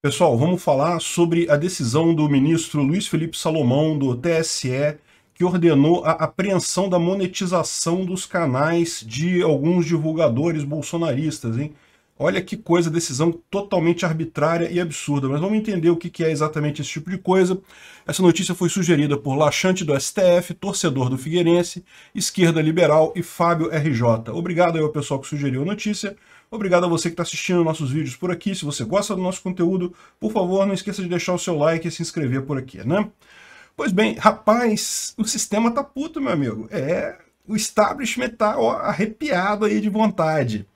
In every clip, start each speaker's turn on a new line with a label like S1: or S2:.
S1: Pessoal, vamos falar sobre a decisão do ministro Luiz Felipe Salomão, do TSE, que ordenou a apreensão da monetização dos canais de alguns divulgadores bolsonaristas, hein? Olha que coisa, decisão totalmente arbitrária e absurda, mas vamos entender o que é exatamente esse tipo de coisa. Essa notícia foi sugerida por Laxante do STF, torcedor do Figueirense, Esquerda Liberal e Fábio RJ. Obrigado aí ao pessoal que sugeriu a notícia. Obrigado a você que está assistindo nossos vídeos por aqui. Se você gosta do nosso conteúdo, por favor, não esqueça de deixar o seu like e se inscrever por aqui, né? Pois bem, rapaz, o sistema tá puto, meu amigo. É, o establishment tá ó, arrepiado aí de vontade.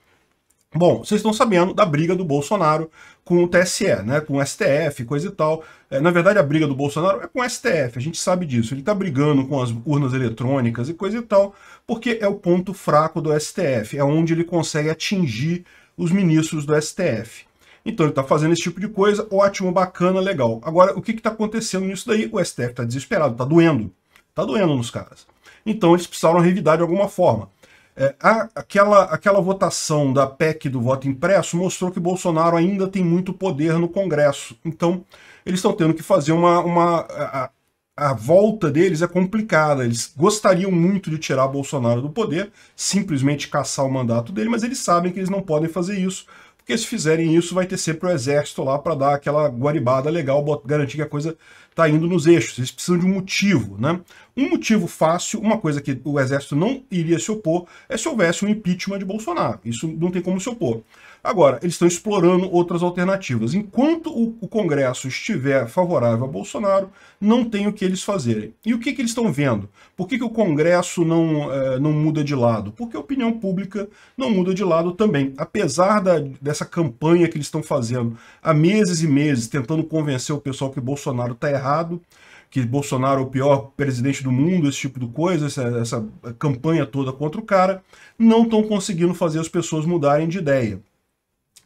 S1: Bom, vocês estão sabendo da briga do Bolsonaro com o TSE, né, com o STF, coisa e tal. É, na verdade, a briga do Bolsonaro é com o STF, a gente sabe disso. Ele está brigando com as urnas eletrônicas e coisa e tal, porque é o ponto fraco do STF, é onde ele consegue atingir os ministros do STF. Então ele está fazendo esse tipo de coisa, ótimo, bacana, legal. Agora, o que está acontecendo nisso daí? O STF está desesperado, está doendo. Está doendo nos caras. Então eles precisaram revidar de alguma forma. É, aquela, aquela votação da PEC do voto impresso mostrou que Bolsonaro ainda tem muito poder no Congresso. Então, eles estão tendo que fazer uma. uma a, a, volta deles é complicada. Eles gostariam muito de tirar Bolsonaro do poder, simplesmente caçar o mandato dele, mas eles sabem que eles não podem fazer isso, porque se fizerem isso, vai ter sempre o exército lá para dar aquela guaribada legal, garantir que a coisa está indo nos eixos. Eles precisam de um motivo, né? Um motivo fácil, uma coisa que o exército não iria se opor, é se houvesse um impeachment de Bolsonaro. Isso não tem como se opor. Agora, eles estão explorando outras alternativas. Enquanto o, o, Congresso estiver favorável a Bolsonaro, não tem o que eles fazerem. E o que, que eles estão vendo? Por que, que o Congresso não, é, não muda de lado? Porque a opinião pública não muda de lado também. Apesar da, dessa campanha que eles estão fazendo há meses e meses, tentando convencer o pessoal que Bolsonaro está errado, que Bolsonaro é o pior presidente do mundo, esse tipo de coisa, essa, essa campanha toda contra o cara, não estão conseguindo fazer as pessoas mudarem de ideia.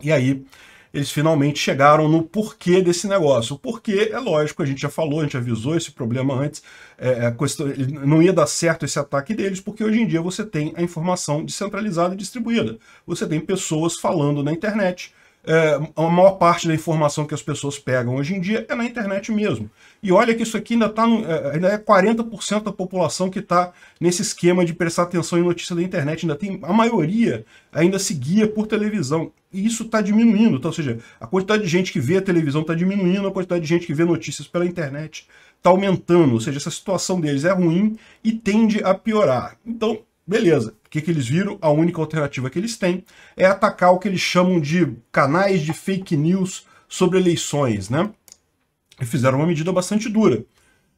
S1: E aí eles finalmente chegaram no porquê desse negócio. O porquê, é lógico, a gente já falou, a gente avisou esse problema antes, é, a questão, não ia dar certo esse ataque deles, porque hoje em dia você tem a informação descentralizada e distribuída. Você tem pessoas falando na internet, é, a maior parte da informação que as pessoas pegam hoje em dia é na internet mesmo. E olha que isso aqui ainda, tá no, é, ainda é 40% da população que está nesse esquema de prestar atenção em notícia da internet. Ainda tem a maioria ainda se guia por televisão. E isso está diminuindo. Então, ou seja, a quantidade de gente que vê a televisão está diminuindo, a quantidade de gente que vê notícias pela internet está aumentando. Ou seja, essa situação deles é ruim e tende a piorar. Então, beleza. O que, que eles viram? A única alternativa que eles têm é atacar o que eles chamam de canais de fake news sobre eleições, né? E fizeram uma medida bastante dura.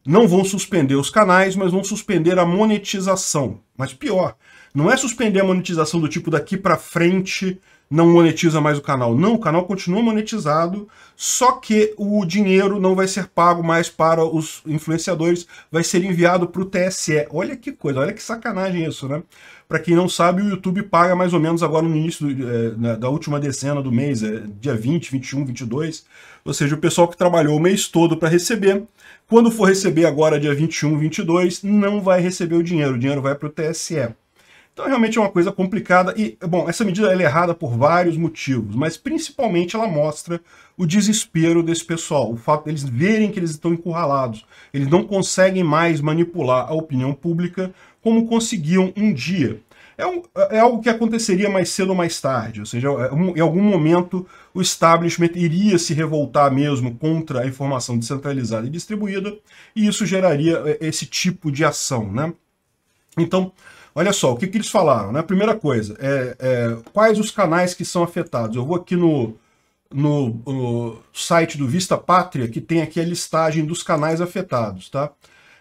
S1: Não vão suspender os canais, mas vão suspender a monetização. Mas pior, não é suspender a monetização do tipo daqui para frente não monetiza mais o canal. Não, o canal continua monetizado, só que o dinheiro não vai ser pago mais para os influenciadores, vai ser enviado para o TSE. Olha que coisa, olha que sacanagem isso, né? Para quem não sabe, o YouTube paga mais ou menos agora no início do, é, da última decena do mês, é, dia 20, 21, 22. Ou seja, o pessoal que trabalhou o mês todo para receber, quando for receber agora dia 21, 22, não vai receber o dinheiro, o dinheiro vai para o TSE. Então realmente é uma coisa complicada e, bom, essa medida é errada por vários motivos, mas principalmente ela mostra o desespero desse pessoal, o fato deles verem que eles estão encurralados, eles não conseguem mais manipular a opinião pública como conseguiam um dia. É, um, é algo que aconteceria mais cedo ou mais tarde, ou seja, é em algum momento o establishment iria se revoltar mesmo contra a informação descentralizada e distribuída, e isso geraria é, esse tipo de ação, né? Então, Olha só, o que, que eles falaram, né? Primeira coisa, é, é, quais os canais que são afetados? Eu vou aqui no, no, no, site do Vista Pátria, que tem aqui a listagem dos canais afetados, tá?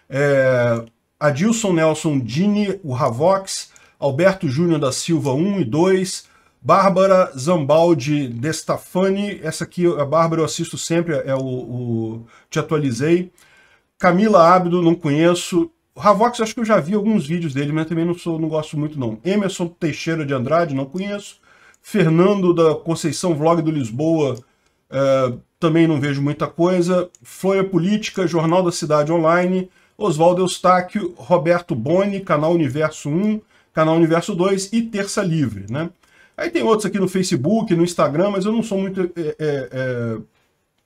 S1: É, Adilson Nelson Dini, o Ravox, Alberto Júnior da Silva 1 e 2, Bárbara Zambaldi Destafani, essa aqui, a Bárbara eu assisto sempre, é o, o Te Atualizei. Camila Abdo, não conheço. Ravox, acho que eu já vi alguns vídeos dele, mas também não, sou, não gosto muito não. Emerson Teixeira de Andrade, não conheço. Fernando da Conceição Vlog do Lisboa, é, também não vejo muita coisa. Folha Política, Jornal da Cidade Online, Oswaldo Eustáquio, Roberto Boni, Canal Universo 1, Canal Universo 2 e Terça Livre, né? Aí tem outros aqui no Facebook, no Instagram, mas eu não sou muito... É, é, é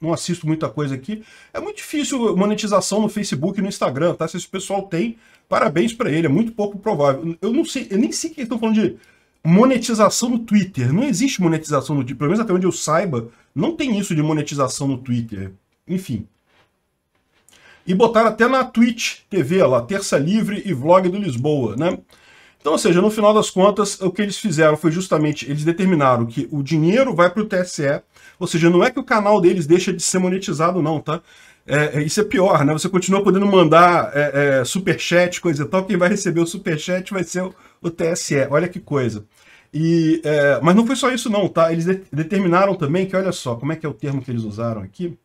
S1: não assisto muita coisa aqui. É muito difícil monetização no Facebook e no Instagram, tá? Se esse pessoal tem, parabéns para ele, é muito pouco provável. Eu não sei, eu nem sei que estão falando de monetização no Twitter. Não existe monetização no Twitter, pelo menos até onde eu saiba, não tem isso de monetização no Twitter. Enfim. E botaram até na Twitch TV, lá, Terça Livre e Vlog do Lisboa, né? Então, ou seja, no final das contas, o que eles fizeram foi justamente, eles determinaram que o dinheiro vai para o TSE, ou seja, não é que o canal deles deixa de ser monetizado não, tá? É, é, isso é pior, né? Você continua podendo mandar é, é, superchat, coisa e tal, quem vai receber o superchat vai ser o, o TSE, olha que coisa. E, é, mas não foi só isso não, tá? Eles de determinaram também que, olha só, como é que é o termo que eles usaram aqui?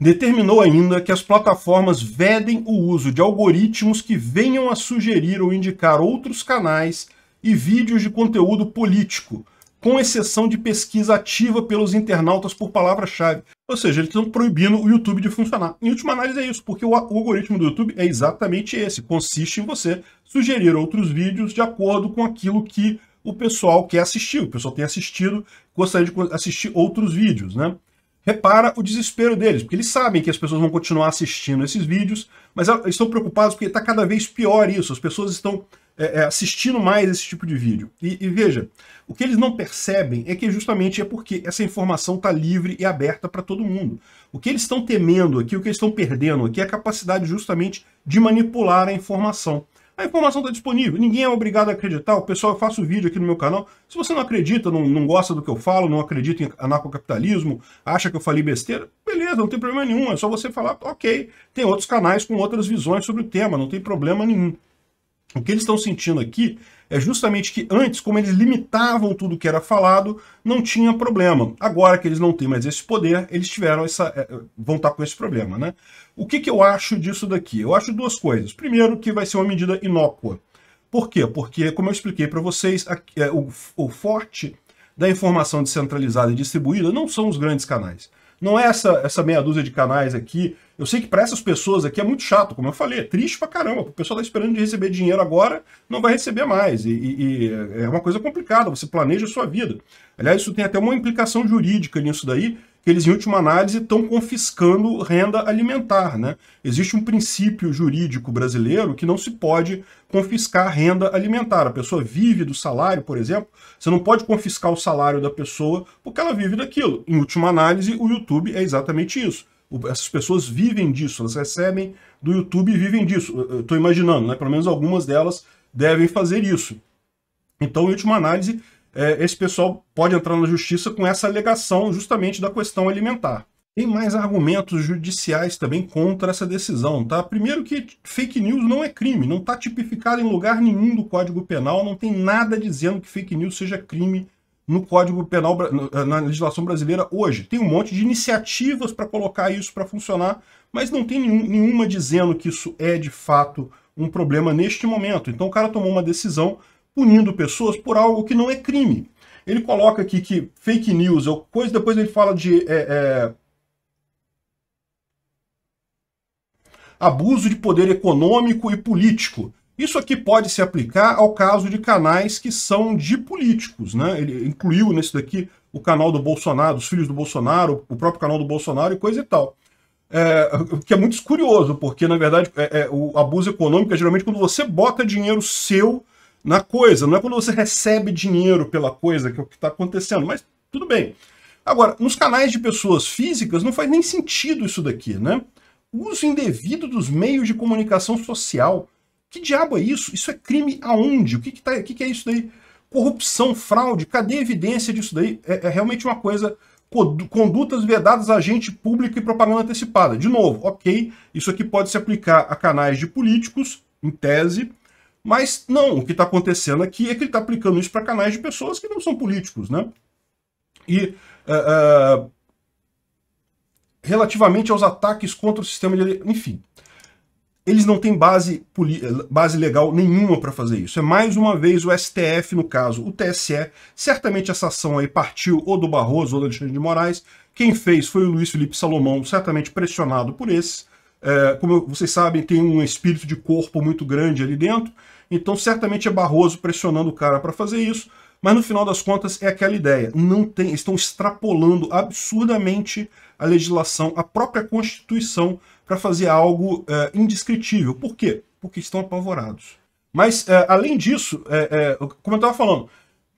S1: determinou ainda que as plataformas vedem o uso de algoritmos que venham a sugerir ou indicar outros canais e vídeos de conteúdo político, com exceção de pesquisa ativa pelos internautas por palavra-chave. Ou seja, eles estão proibindo o YouTube de funcionar. Em última análise é isso, porque o algoritmo do YouTube é exatamente esse, consiste em você sugerir outros vídeos de acordo com aquilo que o pessoal quer assistir. O pessoal tem assistido, gostaria de assistir outros vídeos, né? repara o desespero deles, porque eles sabem que as pessoas vão continuar assistindo esses vídeos, mas eles estão preocupados porque está cada vez pior isso, as pessoas estão é, é, assistindo mais esse tipo de vídeo. E, e, veja, o que eles não percebem é que justamente é porque essa informação está livre e aberta para todo mundo. O que eles estão temendo aqui, o que eles estão perdendo aqui é a capacidade justamente de manipular a informação. A informação está disponível, ninguém é obrigado a acreditar. O pessoal, eu faço vídeo aqui no meu canal. Se você não acredita, não, não gosta do que eu falo, não acredita em anarcocapitalismo, acha que eu falei besteira, beleza, não tem problema nenhum. É só você falar, ok, tem outros canais com outras visões sobre o tema, não tem problema nenhum. O que eles estão sentindo aqui é justamente que antes, como eles limitavam tudo que era falado, não tinha problema. Agora que eles não têm mais esse poder, eles tiveram essa. É, é, vão estar com esse problema, né? O que, que eu acho disso daqui? Eu acho duas coisas. Primeiro, que vai ser uma medida inócua. Por quê? Porque, como eu expliquei para vocês, é, o, o forte da informação descentralizada e distribuída não são os grandes canais. Não é essa, essa meia dúzia de canais aqui. Eu sei que para essas pessoas aqui é muito chato, como eu falei, é triste pra caramba. O pessoal tá esperando de receber dinheiro agora, não vai receber mais. E, e, e é uma coisa complicada, você planeja a sua vida. Aliás, isso tem até uma implicação jurídica nisso daí, que eles, em última análise, estão confiscando renda alimentar. Né? Existe um princípio jurídico brasileiro que não se pode confiscar renda alimentar. A pessoa vive do salário, por exemplo, você não pode confiscar o salário da pessoa porque ela vive daquilo. Em última análise, o YouTube é exatamente isso. Essas pessoas vivem disso, elas recebem do YouTube e vivem disso. Estou imaginando, né? pelo menos algumas delas devem fazer isso. Então, em última análise, é, esse pessoal pode entrar na justiça com essa alegação justamente da questão alimentar. Tem mais argumentos judiciais também contra essa decisão, tá? Primeiro que fake news não é crime, não está tipificado em lugar nenhum do Código Penal, não tem nada dizendo que fake news seja crime no Código Penal, na legislação brasileira hoje. Tem um monte de iniciativas para colocar isso para funcionar, mas não tem nenhum, nenhuma dizendo que isso é de fato um problema neste momento. Então o cara tomou uma decisão punindo pessoas por algo que não é crime. Ele coloca aqui que fake news, coisa, depois ele fala de é, é, abuso de poder econômico e político. Isso aqui pode se aplicar ao caso de canais que são de políticos, né? Ele incluiu nesse daqui o canal do Bolsonaro, os filhos do Bolsonaro, o próprio canal do Bolsonaro e coisa e tal. É, o que é muito curioso, porque na verdade é, é, o abuso econômico é geralmente quando você bota dinheiro seu na coisa, não é quando você recebe dinheiro pela coisa, que é o que está acontecendo, mas tudo bem. Agora, nos canais de pessoas físicas não faz nem sentido isso daqui, né? Uso indevido dos meios de comunicação social. Que diabo é isso? Isso é crime aonde? O que, que, tá, que, que é isso daí? Corrupção, fraude, cadê a evidência disso daí? É, é realmente uma coisa condutas vedadas a agente público e propaganda antecipada. De novo, ok, isso aqui pode se aplicar a canais de políticos, em tese, mas não, o que está acontecendo aqui é que ele está aplicando isso para canais de pessoas que não são políticos, né? E uh, relativamente aos ataques contra o sistema de... Enfim, eles não têm base, base legal nenhuma para fazer isso. É mais uma vez o STF, no caso, o TSE. Certamente essa ação aí partiu ou do Barroso ou do Alexandre de Moraes. Quem fez foi o Luiz Felipe Salomão, certamente pressionado por esses. É, como vocês sabem, tem um espírito de corpo muito grande ali dentro. Então, certamente é Barroso pressionando o cara para fazer isso. Mas no final das contas é aquela ideia, não tem, estão extrapolando absurdamente a legislação, a própria Constituição, para fazer algo é, indescritível. Por quê? Porque estão apavorados. Mas, é, além dicomo eu estava falando,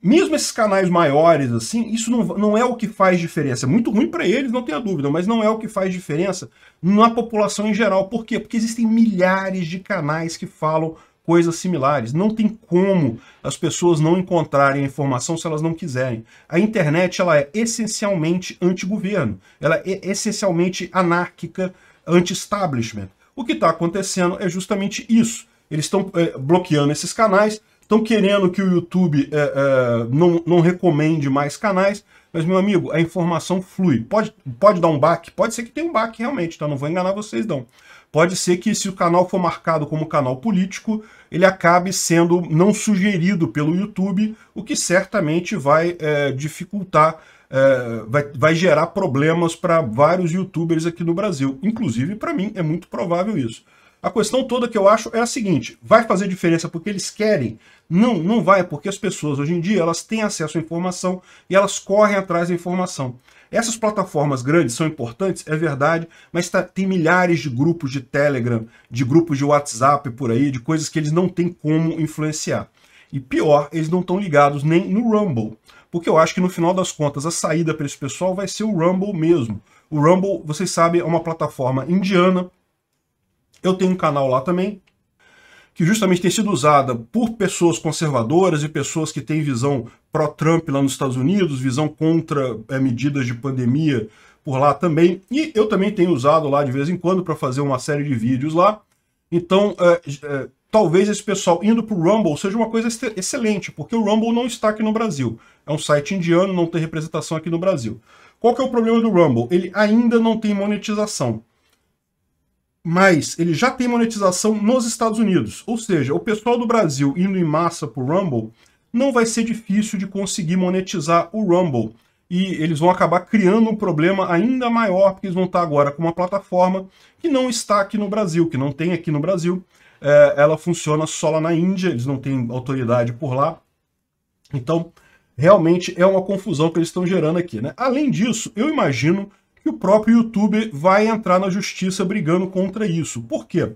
S1: mesmo esses canais maiores, assim, isso não, não é o que faz diferença. É muito ruim para eles, não tenha dúvida, mas não é o que faz diferença na população em geral. Por quê? Porque existem milhares de canais que falam coisas similares. Não tem como as pessoas não encontrarem a informação se elas não quiserem. A internet ela é essencialmente anti-governo. Ela é essencialmente anárquica, anti-establishment. O que está acontecendo é justamente isso. Eles estão é, bloqueando esses canais, Estão querendo que o YouTube é, é, não, não recomende mais canais, mas, meu amigo, a informação flui. Pode, pode dar um baque? Pode ser que tenha um baque realmente, tá? Não vou enganar vocês, não. Pode ser que se o canal for marcado como canal político, ele acabe sendo não sugerido pelo YouTube, o que certamente vai é, dificultar, é, vai, vai gerar problemas para vários youtubers aqui no Brasil. Inclusive, para mim, é muito provável isso. A questão toda que eu acho é a seguinte, vai fazer diferença porque eles querem? Não, não vai, porque as pessoas hoje em dia elas têm acesso à informação e elas correm atrás da informação. Essas plataformas grandes são importantes, é verdade, mas tá, tem milhares de grupos de Telegram, de grupos de WhatsApp por aí, de coisas que eles não têm como influenciar. E pior, eles não estão ligados nem no Rumble, porque eu acho que no final das contas a saída para esse pessoal vai ser o Rumble mesmo. O Rumble, vocês sabem, é uma plataforma indiana, eu tenho um canal lá também, que justamente tem sido usada por pessoas conservadoras e pessoas que têm visão pró-Trump lá nos Estados Unidos, visão contra é, medidas de pandemia por lá também. E eu também tenho usado lá de vez em quando para fazer uma série de vídeos lá. Então, é, é, talvez esse pessoal indo para o Rumble seja uma coisa excelente, porque o Rumble não está aqui no Brasil. É um site indiano, não tem representação aqui no Brasil. Qual que é o problema do Rumble? Ele ainda não tem monetização mas ele já tem monetização nos Estados Unidos. Ou seja, o pessoal do Brasil indo em massa para o Rumble, não vai ser difícil de conseguir monetizar o Rumble. E eles vão acabar criando um problema ainda maior, porque eles vão estar agora com uma plataforma que não está aqui no Brasil, que não tem aqui no Brasil. É, ela funciona só lá na Índia, eles não têm autoridade por lá. Então, realmente é uma confusão que eles estão gerando aqui. Né? Além disso, eu imagino e o próprio YouTube vai entrar na justiça brigando contra isso. Por quê?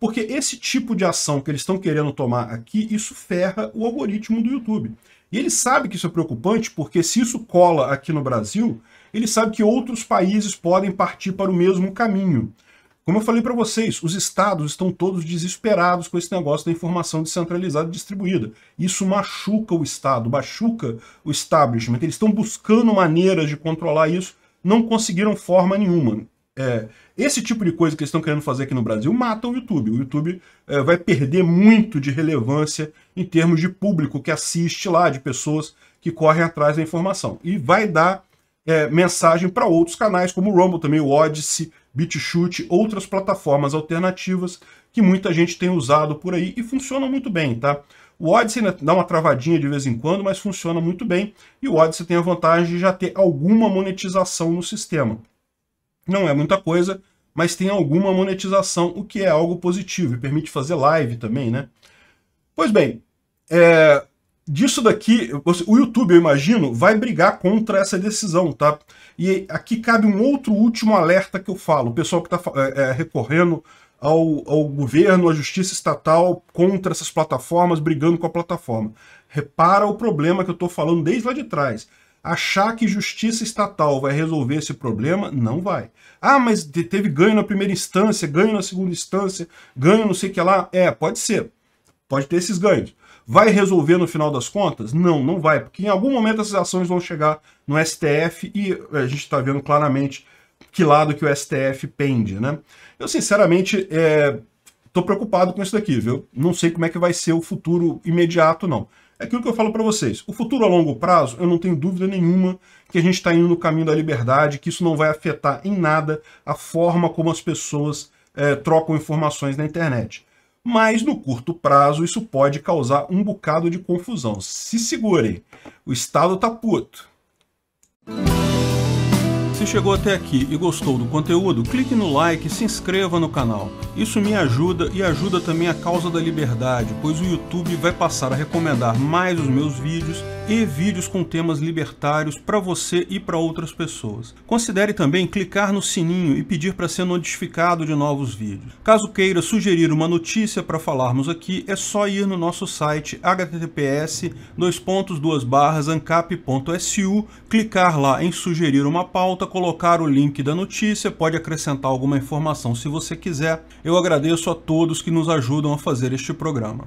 S1: Porque esse tipo de ação que eles estão querendo tomar aqui, isso ferra o algoritmo do YouTube. E ele sabe que isso é preocupante, porque se isso cola aqui no Brasil, ele sabe que outros países podem partir para o mesmo caminho. Como eu falei para vocês, os estados estão todos desesperados com esse negócio da informação descentralizada e distribuída. Isso machuca o estado, machuca o establishment. Eles estão buscando maneiras de controlar isso não conseguiram forma nenhuma. É, esse tipo de coisa que eles estão querendo fazer aqui no Brasil mata o YouTube. O YouTube é, vai perder muito de relevância em termos de público que assiste lá, de pessoas que correm atrás da informação. E vai dar é, mensagem para outros canais, como o Rumble também, o Odyssey, BitChute, outras plataformas alternativas que muita gente tem usado por aí e funcionam muito bem, tá? O Odyssey dá uma travadinha de vez em quando, mas funciona muito bem. E o Odyssey tem a vantagem de já ter alguma monetização no sistema. Não é muita coisa, mas tem alguma monetização, o que é algo positivo e permite fazer live também, né? Pois bem, é, disso daqui, o YouTube, eu imagino, vai brigar contra essa decisão, tá? E aqui cabe um outro último alerta que eu falo. O pessoal que está é, é, recorrendo ao, ao governo, à justiça estatal contra essas plataformas, brigando com a plataforma. Repara o problema que eu estou falando desde lá de trás. Achar que justiça estatal vai resolver esse problema, não vai. Ah, mas teve ganho na primeira instância, ganho na segunda instância, ganho não sei o que lá. É, pode ser. Pode ter esses ganhos. Vai resolver no final das contas? Não, não vai, porque em algum momento essas ações vão chegar no STF e a gente está vendo claramente que lado que o STF pende, né? Eu, sinceramente, é, preocupado com isso daqui, viu? Não sei como é que vai ser o futuro imediato, não. É aquilo que eu falo para vocês. O futuro a longo prazo, eu não tenho dúvida nenhuma que a gente está indo no caminho da liberdade, que isso não vai afetar em nada a forma como as pessoas é, trocam informações na internet. Mas no curto prazo isso pode causar um bocado de confusão. Se segurem, o Estado tá puto.
S2: Se chegou até aqui e gostou do conteúdo, clique no like e se inscreva no canal. Isso me ajuda e ajuda também a causa da liberdade, pois o YouTube vai passar a recomendar mais os meus vídeos e vídeos com temas libertários para você e para outras pessoas. Considere também clicar no sininho e pedir para ser notificado de novos vídeos. Caso queira sugerir uma notícia para falarmos aqui, é só ir no nosso site https ancap.su, clicar lá em sugerir uma pauta, colocar o link da notícia, pode acrescentar alguma informação se você quiser. Eu agradeço a todos que nos ajudam a fazer este programa.